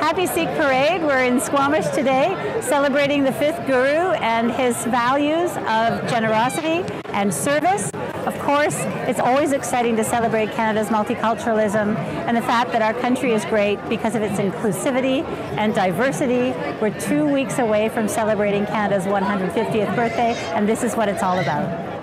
Happy Sikh Parade. We're in Squamish today celebrating the fifth Guru and his values of generosity and service. Of course, it's always exciting to celebrate Canada's multiculturalism and the fact that our country is great because of its inclusivity and diversity. We're two weeks away from celebrating Canada's 150th birthday, and this is what it's all about.